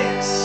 fix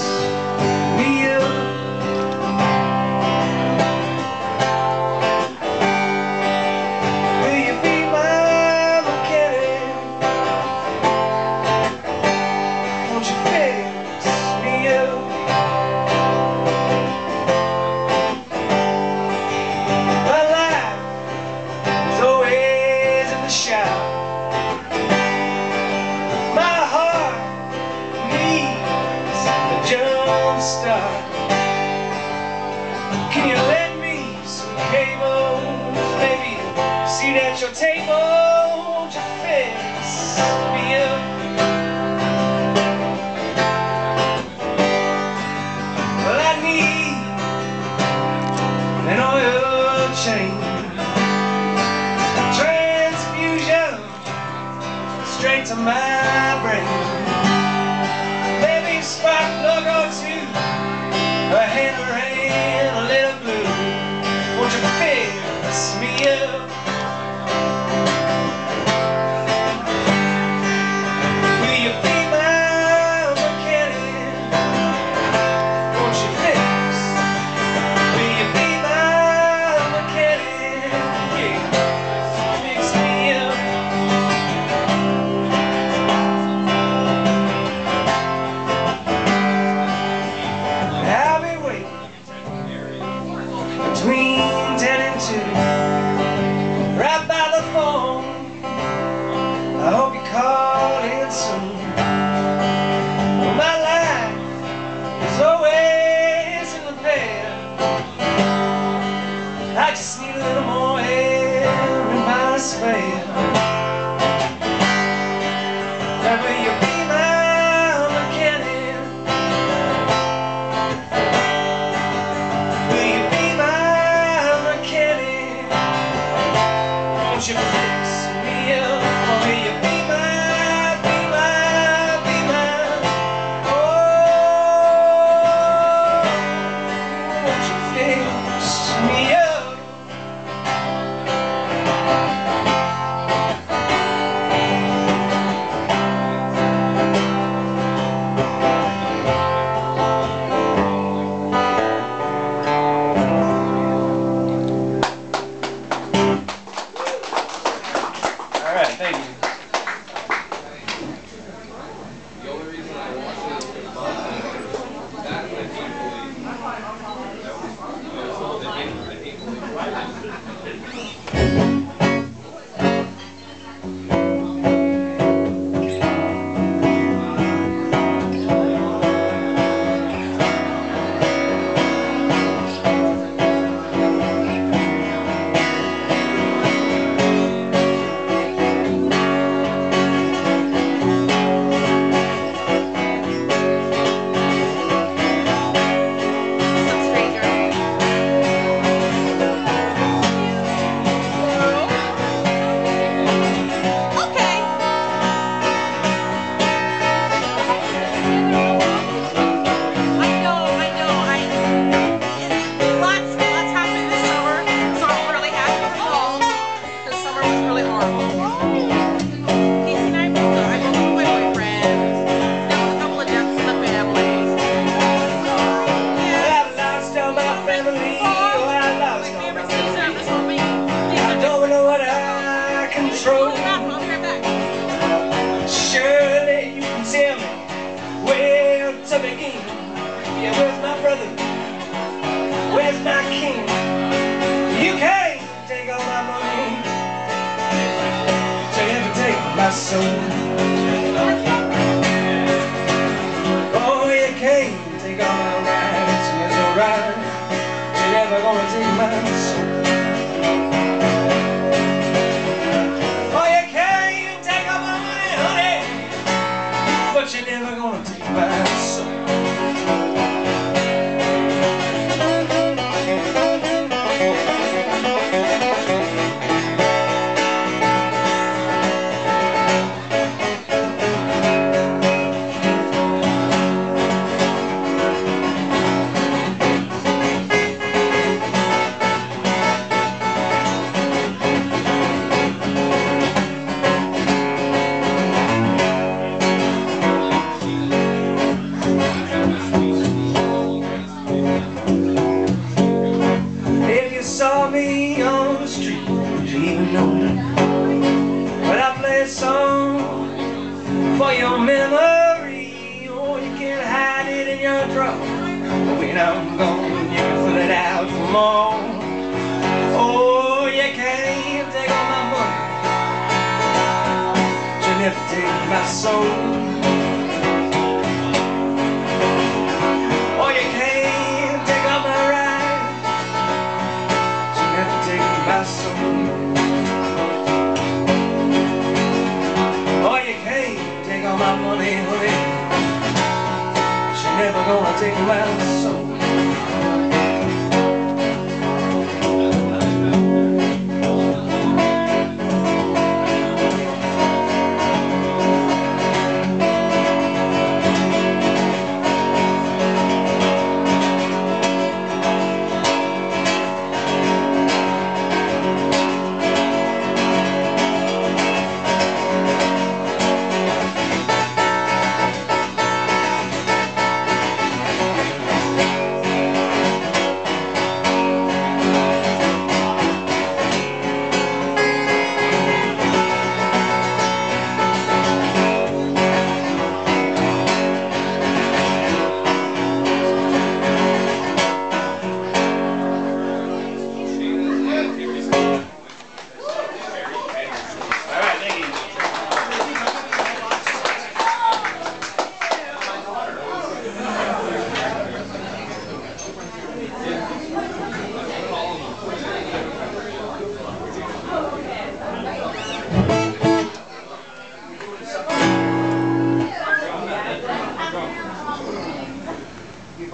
It's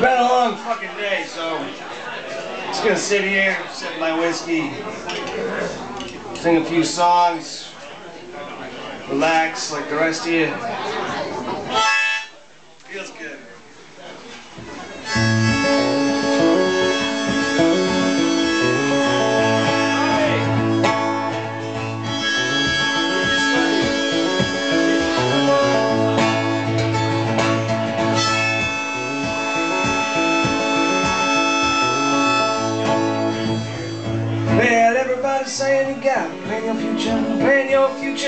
been a long fucking day, so I'm just gonna sit here, sip my whiskey, sing a few songs, relax like the rest of you.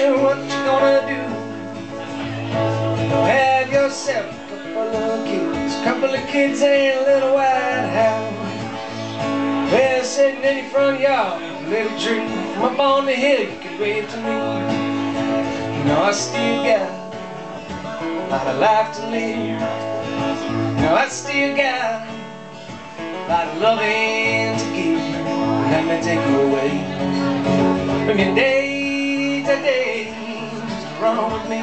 Future, what you gonna do? Have yourself a couple of kids, couple of kids and a little white house. Well, sitting in your front yard, little tree, from up on the hill, you can wave to me. You know, I still got a lot of life to live. You know, I still got a lot of loving to give. Let me take you away from your day to day. Run with me.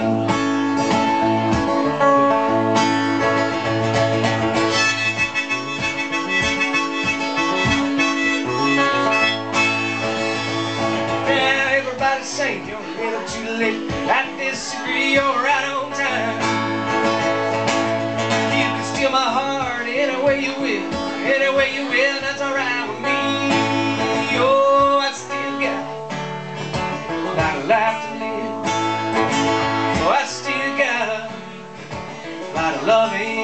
Now everybody's saying you're a little too late. I disagree, you're right on time. You can steal my heart any way you will, any way you will, that's alright loving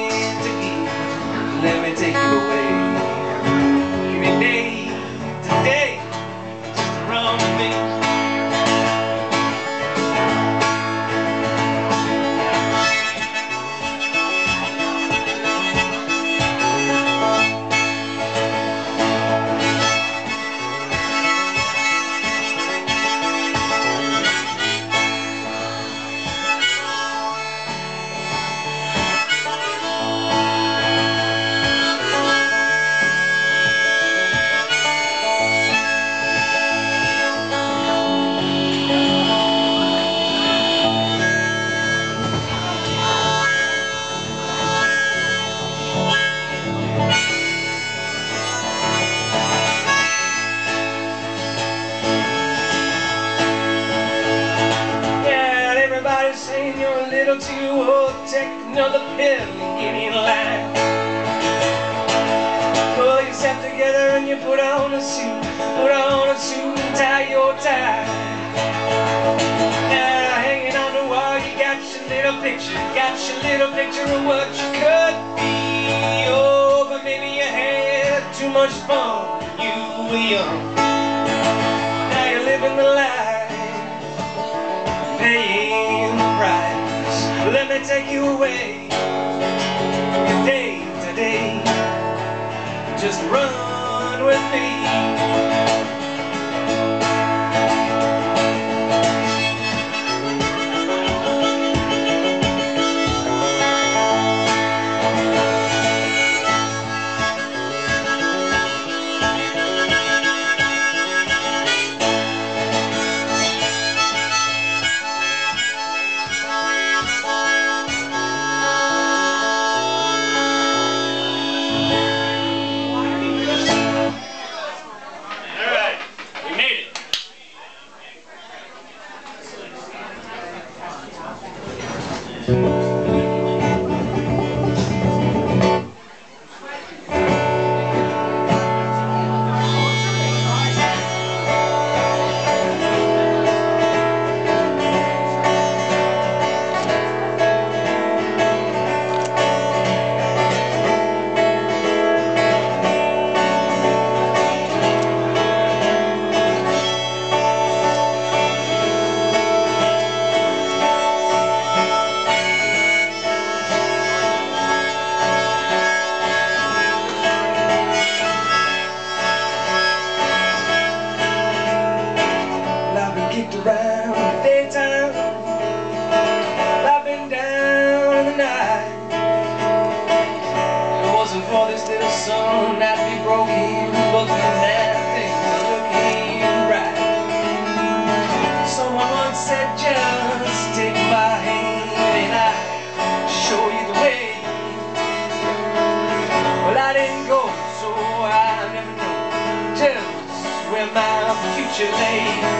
little picture. Got your little picture of what you could be. Oh, but maybe you had too much fun you were young. Now you're living the life paying the price. Let me take you away Day to day Just run with me kicked just take my hand And I'll show you the way. Well I didn't go so I never know Just where my future lay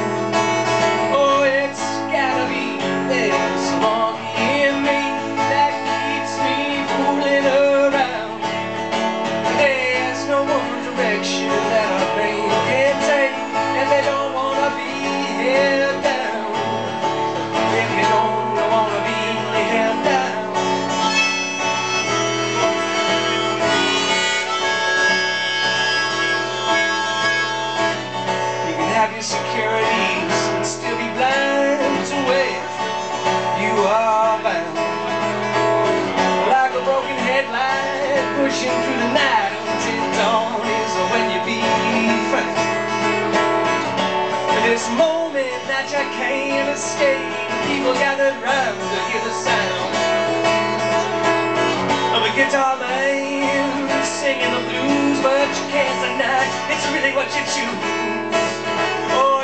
escape, people gathered round to hear the sound of a guitar man singing the blues, but you can't deny it's really what you choose. Oh,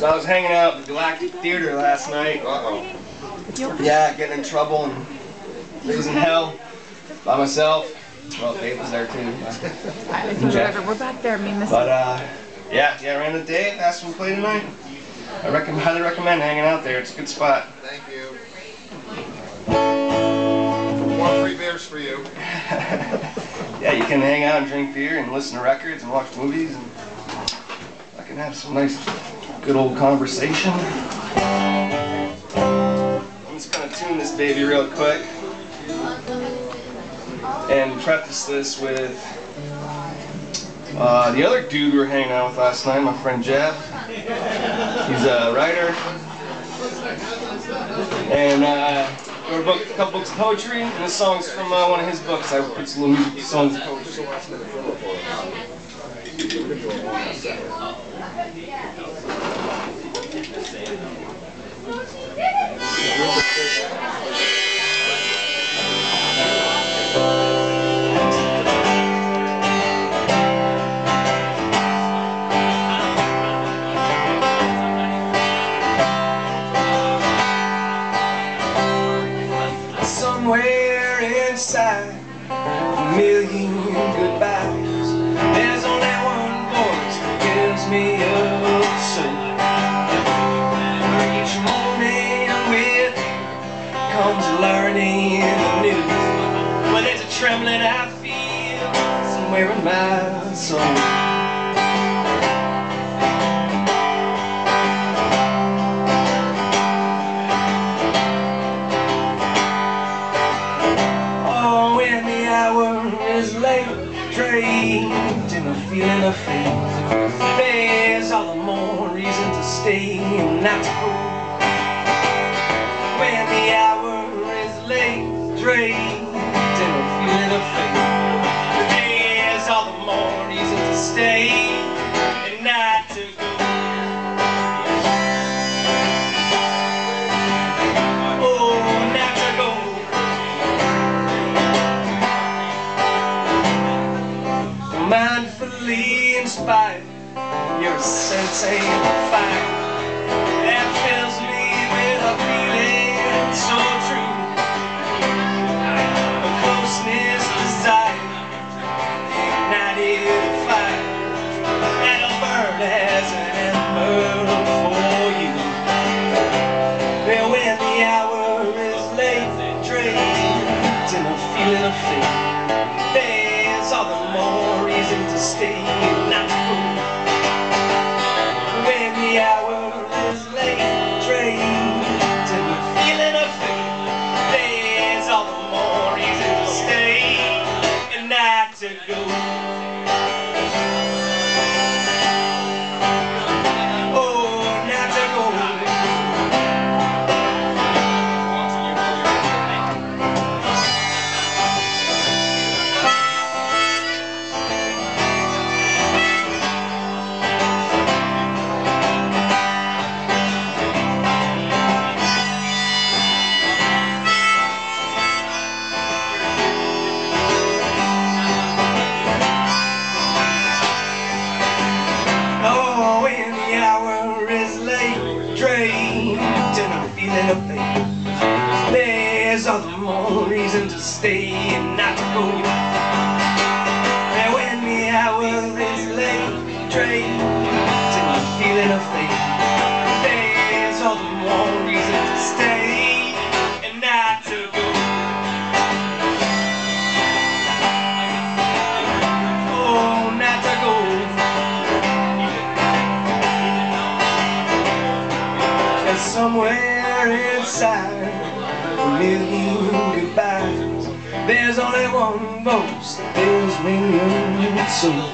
was hanging out at the Galactic Theater last night. Uh-oh. Yeah, getting in trouble and losing hell by myself. Well, Dave was there too. I think whatever. We're back there. Me and Miss. But uh, yeah, yeah, ran into Dave, asked him to play tonight. I recommend, highly recommend hanging out there. It's a good spot. Thank you. More free beers for you. yeah, you can hang out and drink beer and listen to records and watch movies and I can have some nice, good old conversation. I'm just gonna tune this baby real quick and preface this with uh, the other dude we were hanging out with last night, my friend Jeff. He's a writer. And uh, wrote a, couple books of poetry, and this song's from uh, one of his books. I put some little music songs of poetry. Stay and not to go. When the hour is late, draped in a feeling of fate, there's all the more reason to stay and not to go. Oh, not to go. mindfully inspired. Your sense ain't When with soul.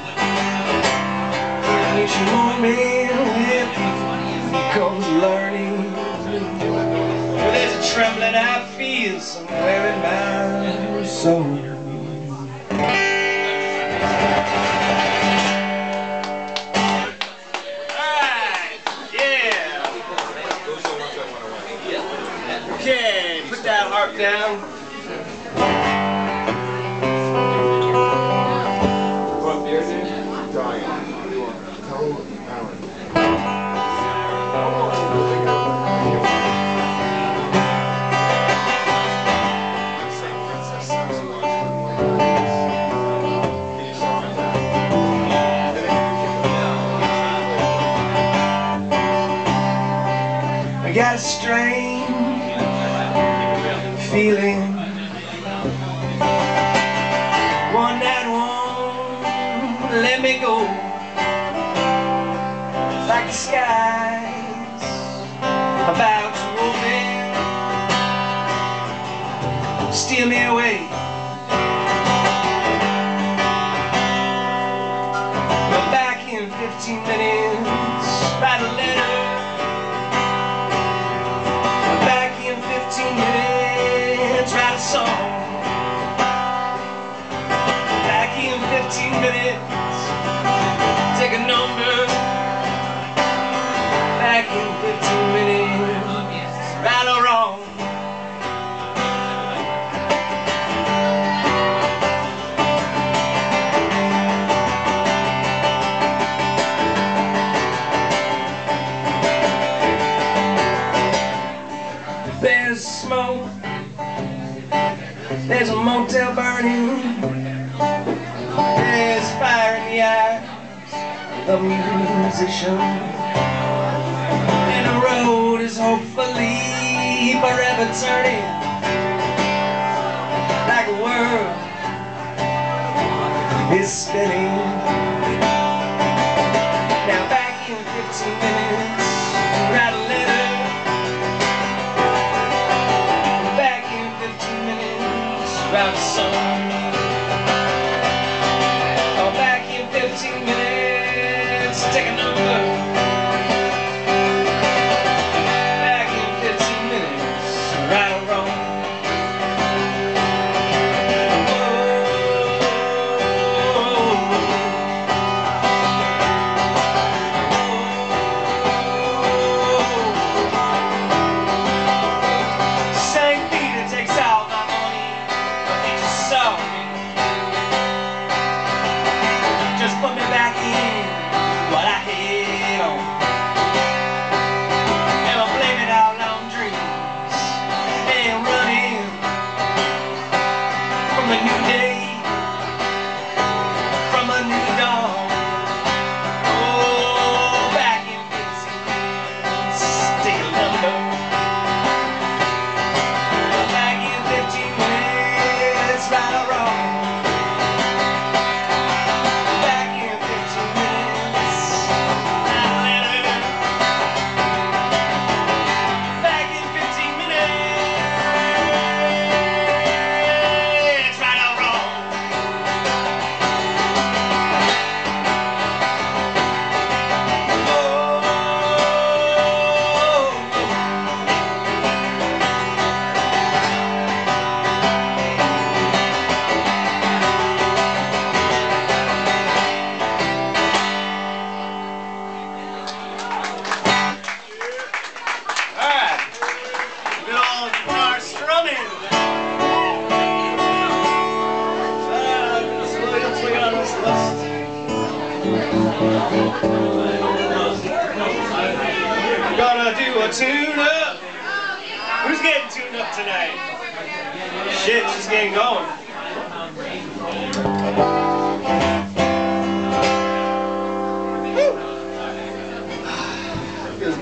Each morning with you comes learning. There's a trembling I feel somewhere in my soul. back in 15 minutes, right or wrong. There's smoke, there's a motel burning, there's fire in the air, the musician hopefully forever turning like a world is spinning. Now back in 15 minutes, write a letter. Back in 15 minutes, write a song.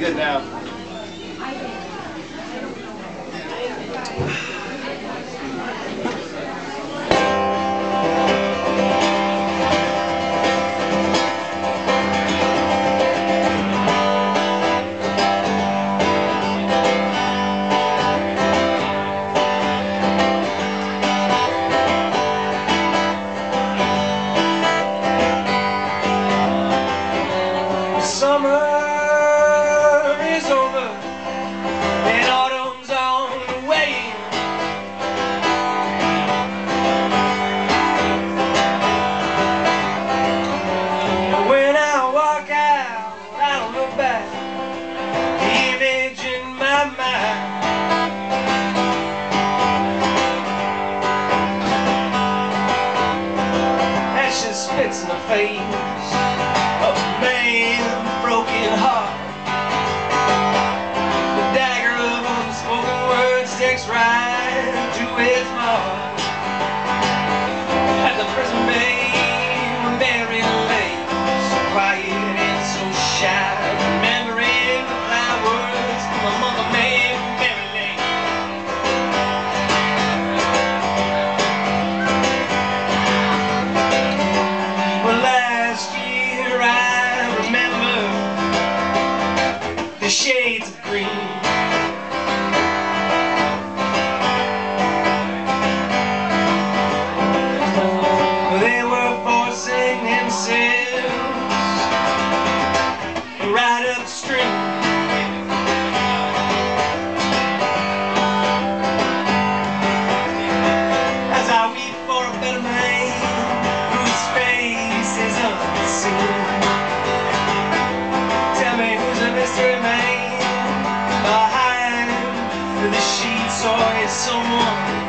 good now. someone.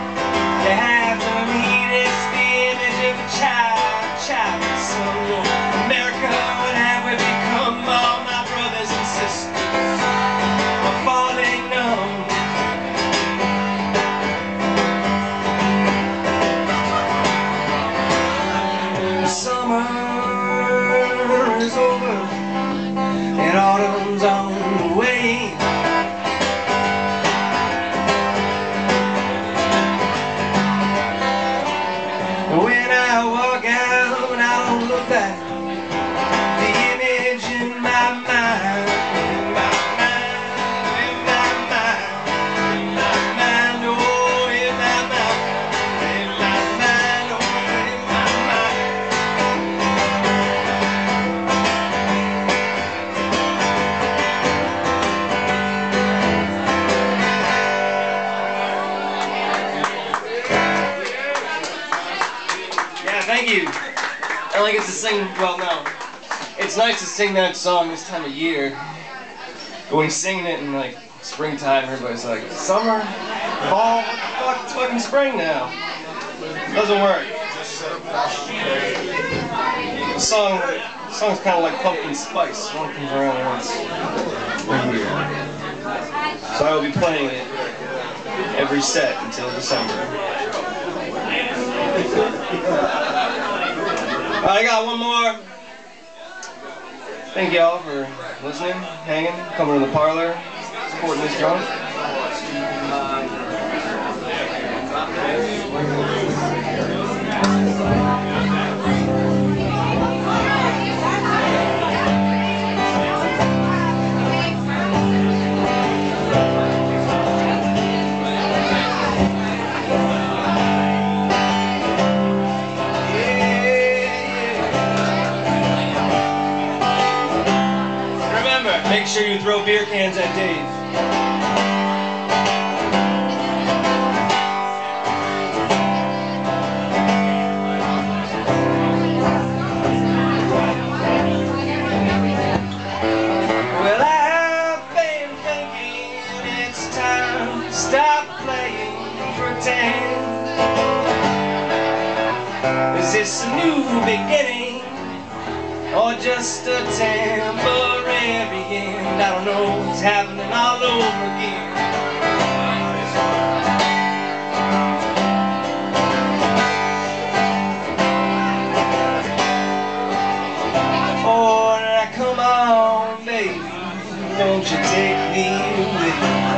You. I only get to sing, well, no. It's nice to sing that song this time of year. But when singing it in, like, springtime, everybody's like, summer, fall, fuck, it's fucking spring now. It doesn't work. The song, the song's kind of like pumpkin spice. One comes around once a year. So I will be playing it every set until December. I got one more. Thank y'all for listening, hanging, coming to the parlor, supporting this drunk. won't you take me with you?